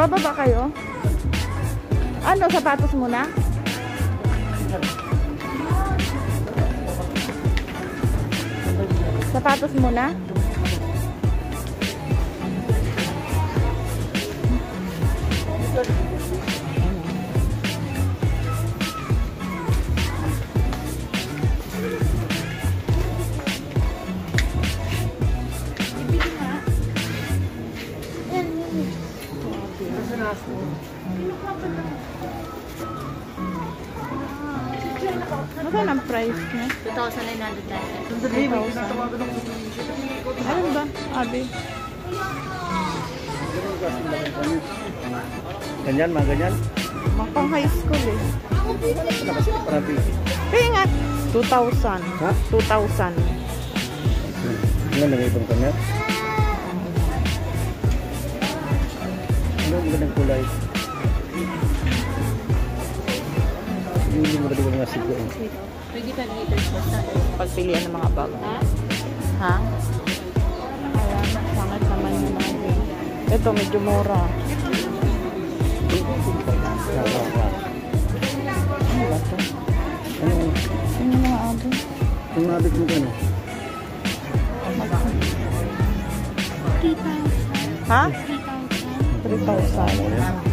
Bababa kayo? Ano, sapatos muna? Sapatos muna? Magkano ang price niya? 2,990. 2,000. Ano ba, Abi? Ganyan, mga ganyan. Mga pang high school eh. Busy. Kaya nga, 2,000. Ha? 2,000. Ano lang itong kanya? Ano ang ganang kulay? Hindi mo rin mga siguro. Pwede pa liters basta. Pagpilian ng mga bag. Ha? Ayan, sangat naman yung mga bag. Ito, medyo mura. Ano ba ito? Ano? Ano mga Abi? Ang nabit mo ano? Ha? 3,000.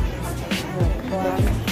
3,000.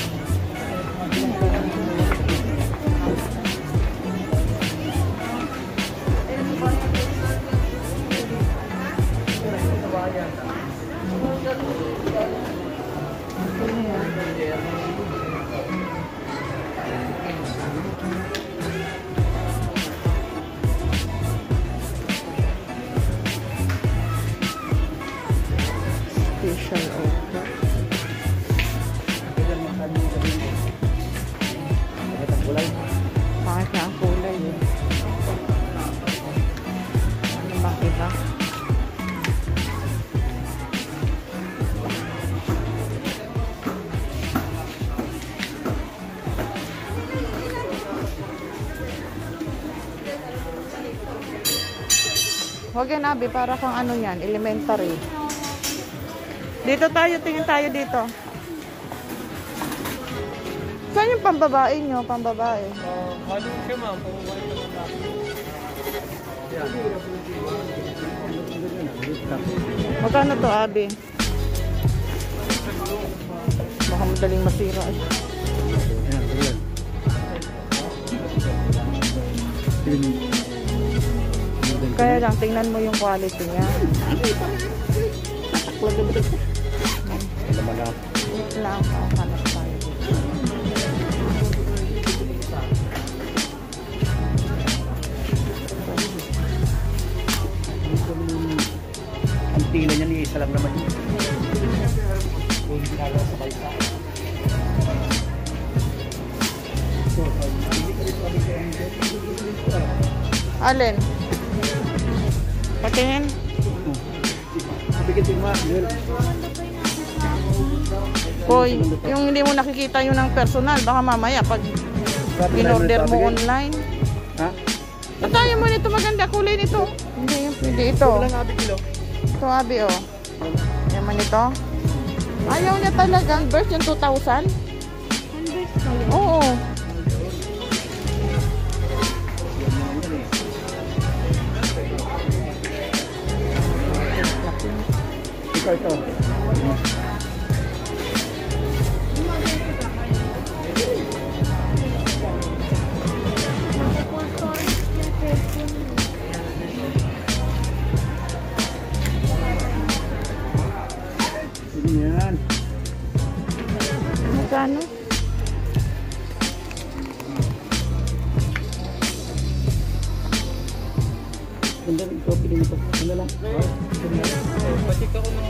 Huwag yan, Abi. Para kang ano yan, elementary. Dito tayo, tingin tayo dito. Saan yung pambabae nyo? Pambabae. Halo siya ma'am, pamabay ka ng laki. Magkano to, Abi? Baka madaling masira. eh. Yan, yan. Yun. Kaya lang, tingnan mo yung quality niya. Wait lang, hanap tayo. Ang tila niya ni isa lang naman yun. Kung ginagawa sa balsa. Alin? Patingin? Koy, yung hindi mo nakikita yun ng personal, baka mamaya pag in-order mo online. Ha? Patayo mo nito maganda, kulay nito. Hindi, pwede ito. Kilo? Ito, Abi, oh. Yaman ito. Ayaw niya talaga. Version 2000? Oo. Magkano? Ganda ito, pili mo ito. Ano lang? Pacheck ako ng.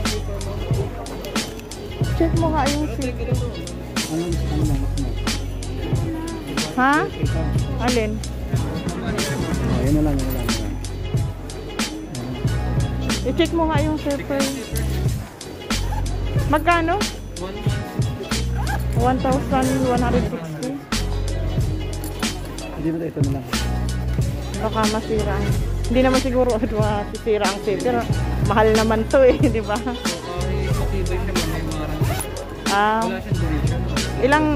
Check mo nga yung seat. Ano, ano lang? Ha? Alin? Oh, na lang, yun na lang. I-check mo nga yung zipper. Magkano? One month. 1,160. Hindi na ito na lang. Baka masira. Hindi naman siguro masisira ang safety. Pero mahal naman to eh, di ba? Matibay ma'am, may warranty. Ah, Wala siyang duration. ilang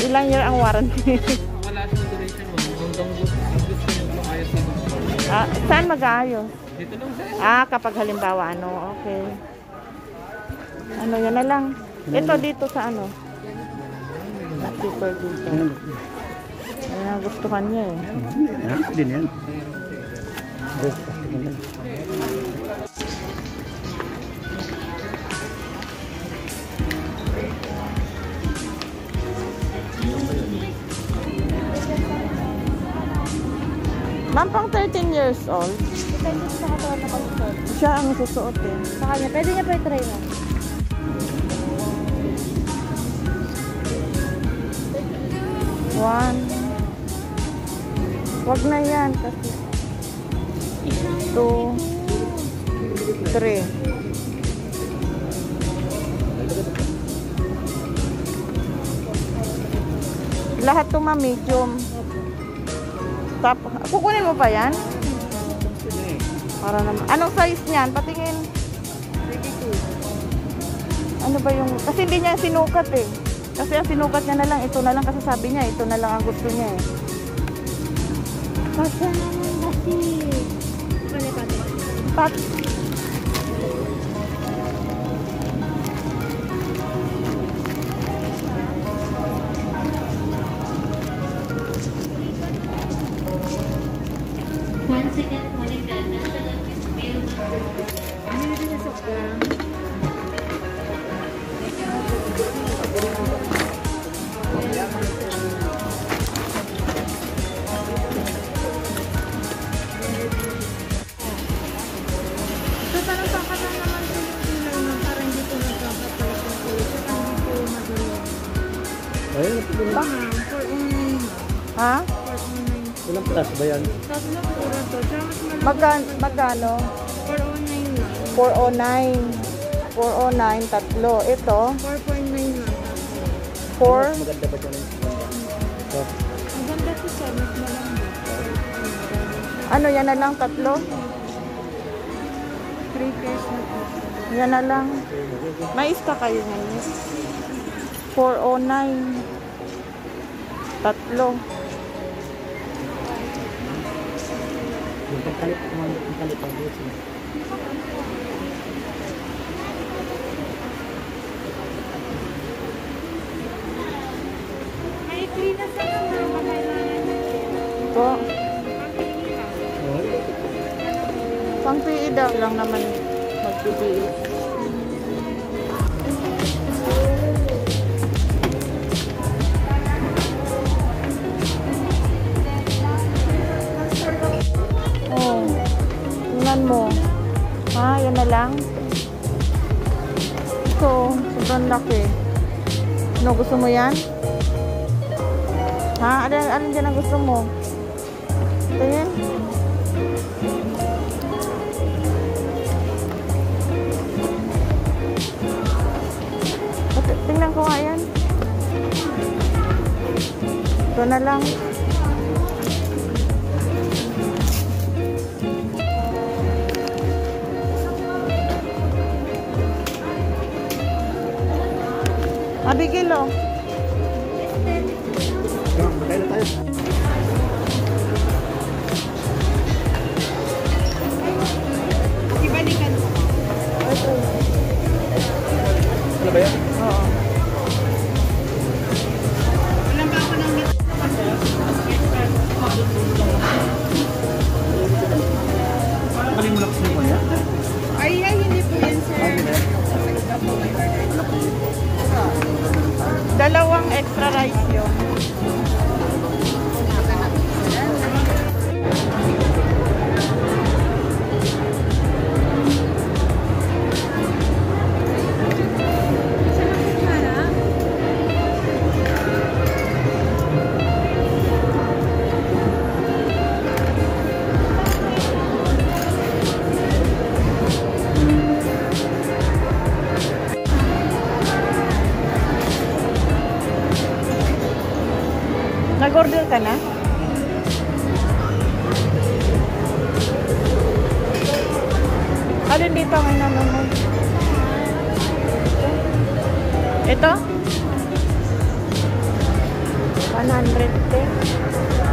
ilang year ang warranty? Wala siyang duration ma'am. Hanggang gusto, gusto niyo maayos na ma'am. ah, saan mag-aayos? Dito lang sa Ah, kapag halimbawa ano, okay. Ano, yan na lang. Ito dito sa ano? Super. Ano? Ayan ang gusto kanya eh. Yan, din yan. Ma'am, pang 13 years old, Depende sa katawan na pagsuot. siya ang susuot eh. Sa kanya, pwede niya pa i-try mo. One. Wag na yan kasi. Two. Three. Lahat to medium. Tap, kukunin mo pa yan? Para naman. Anong size niyan? Patingin. Ano ba yung... Kasi hindi niya sinukat eh. Kasi ang sinukat niya na lang, ito na lang kasi sabi niya, ito na lang ang gusto niya eh. Kasi naman kasi. Ano? Pat. One second, Monica. Nasa lang yung mail. Ano yung pinasok ka? 409 Ha? 409. ilang plus ba yan? Tatlo puro to. Tsaka mas malaki. Magkan, magkano? 409 lang. 409. 409, tatlo. Ito, 4.9 lang. 4. Maganda ba siya, mas. Ano, yan na lang, tatlo? 3 pairs na po. Yan na lang. May ista kayo ngayon. 409. Tatlo. Po. Pang PE daw lang naman mag-PE. Sobrang laki. Ano, gusto mo yan? Ha? Alin, alin dyan ang gusto mo? Tingin. At- Tingnan ko nga yan. Ito na lang. Abigil oh. Ibalikan mo. Ano ba yan? Oo. ka na? Alin dito ang ano mo? Ito? 110.